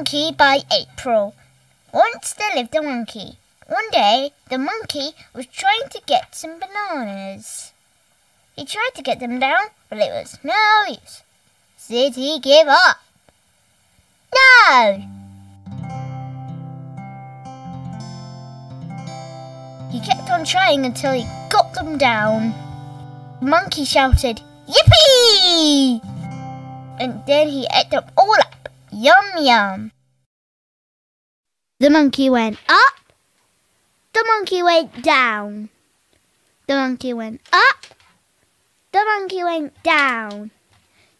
Monkey by April. Once there lived a monkey. One day, the monkey was trying to get some bananas. He tried to get them down, but it was no use. Did he give up? No! He kept on trying until he got them down. The monkey shouted, Yippee! And then he ate them all up. Yum yum. The monkey went up. The monkey went down. The monkey went up. The monkey went down.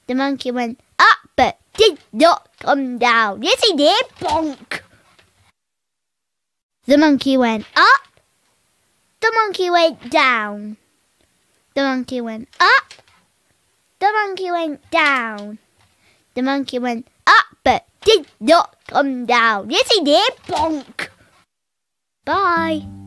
The monkey went up but did not come down. Yes, he did. Bonk. The monkey went up. The monkey went down. The monkey went up. The monkey went down. The monkey went up but did not come down. Yes, he did. Bonk. Bye.